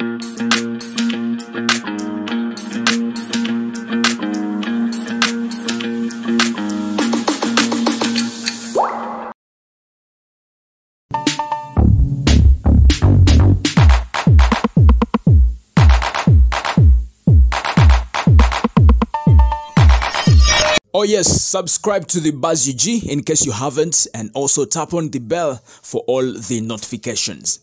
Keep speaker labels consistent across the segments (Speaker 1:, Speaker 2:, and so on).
Speaker 1: Oh yes, subscribe to the Buzz in case you haven't and also tap on the bell for all the notifications.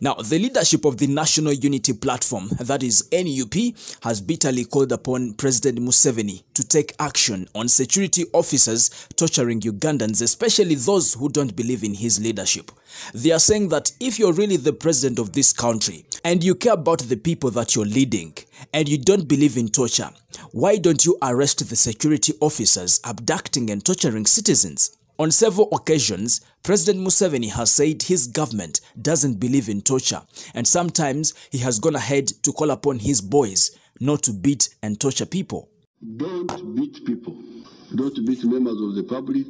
Speaker 1: Now, the leadership of the National Unity Platform, that is NUP, has bitterly called upon President Museveni to take action on security officers torturing Ugandans, especially those who don't believe in his leadership. They are saying that if you're really the president of this country and you care about the people that you're leading and you don't believe in torture, why don't you arrest the security officers abducting and torturing citizens? On several occasions, President Museveni has said his government doesn't believe in torture, and sometimes he has gone ahead to call upon his boys not to beat and torture people.
Speaker 2: Don't beat people. Don't beat members of the public.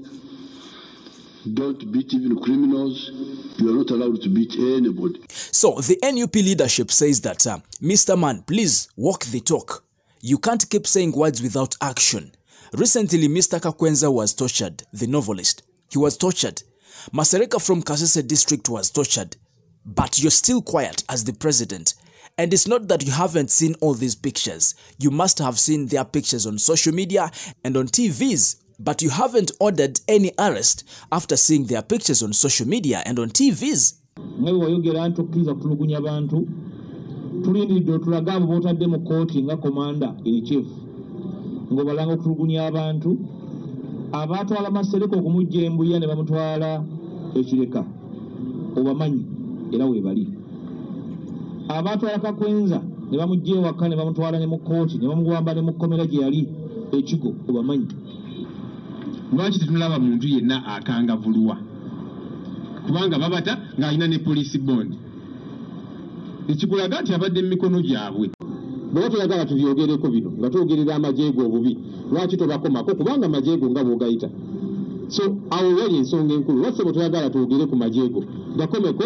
Speaker 2: Don't beat even criminals. You are not allowed to beat anybody.
Speaker 1: So the NUP leadership says that, uh, Mr. Man, please walk the talk. You can't keep saying words without action. Recently, Mr. Kakwenza was tortured, the novelist. He was tortured. Masereka from Kasese district was tortured. But you're still quiet as the president. And it's not that you haven't seen all these pictures. You must have seen their pictures on social media and on TVs. But you haven't ordered any arrest after seeing their pictures on social media and on TVs.
Speaker 3: tulindiridde otulage abo bootadde mu kooti nga komanda in chief ng'obalanga okutulugunya abantu abaatwala masereka okumujja embuya ne bamutwala ekireka obamanyi era weebali abaatwala kakwenza ne bamujja ewaka ne bamutwala ne mu kooti ne bamuwamba ne mu kkomera gye yali ekigo obamanyi.
Speaker 4: Lwaki tetulaba muntu yenna akangavulwa? Kubanga babata ng'alina ne poliisi bond. Ekikulaga nti abadde mu mikono gyabwe
Speaker 5: bweba toyagala tubyogereko bino nga twogerera amajeego obubi. Lwaki tobakomako? Kubanga amajeego nga bwogayita. So awo wali ensonga enkulu. Bwe toyagala twogere ku majeego gakomeko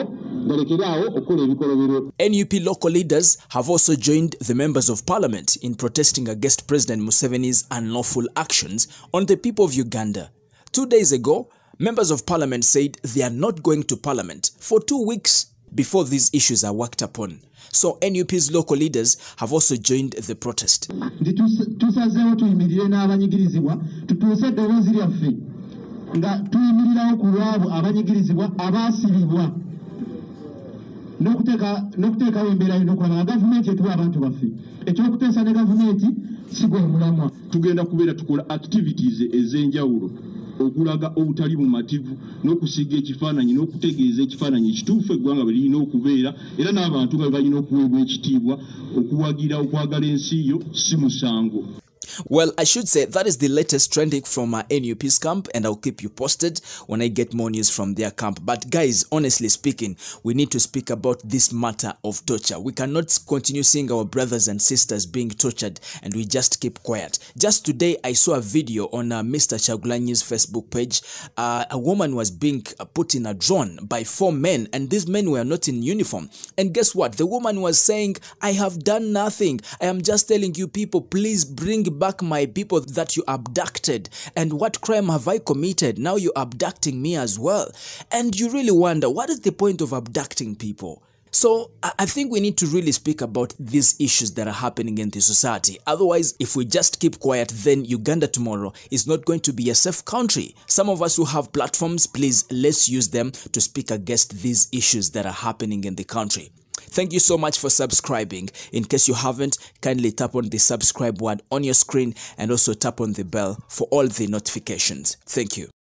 Speaker 1: NUP local leaders have also joined the members of parliament in protesting against President Museveni's unlawful actions on the people of Uganda. Two days ago, members of parliament said they are not going to parliament for two weeks before these issues are worked upon. So NUP's local leaders have also joined the protest.
Speaker 6: tusazeewo tuyimirire n'abanyigirizibwa tutuuse eddoboozi lyaffe nga tuyimirirawo ku lwabo abanyigirizibwa abaasibibwa n'okuteeka- n'okuteekawo embeera y'okulaba nga gavumenti etuwa abantu baffe ekyokuteesa ne gavumenti si gwe mulamwa
Speaker 2: tugenda kubeera tukola activities ez'enjawulo okulaga obutali bumativu n'okusiga ekifaananyi n'okutegeeza ekifaananyi. Ekituufu eggwanga bwe lirina okubeera era n'abantu nga bwe balina okuweebwa ekitiibwa okuwagira okwagala ensi yo si musango
Speaker 1: Well, I should say that is the latest trending from uh, NUP's camp, and I'll keep you posted when I get more news from their camp. But, guys, honestly speaking, we need to speak about this matter of torture. We cannot continue seeing our brothers and sisters being tortured and we just keep quiet. Just today, I saw a video on uh, Mr. Kyagulanyi's Facebook page. Uh, a woman was being put in a drone by four men, and these men were not in uniform. And guess what? The woman was saying, I have done nothing. I am just telling you people, please bring back my people that you abducted. And what crime have I committed? Now you're abducting me as well. And you really wonder, what is the point of abducting people? So I think we need to really speak about these issues that are happening in the society. Otherwise, if we just keep quiet, then Uganda tomorrow is not going to be a safe country. Some of us who have platforms, please let's use them to speak against these issues that are happening in the country. Thank you so much for subscribing. In case you haven't, kindly tap on the subscribe word on your screen and also tap on the bell for all the notifications. Thank you.